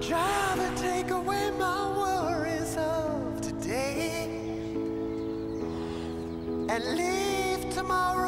Driver, take away my worries of today and leave tomorrow.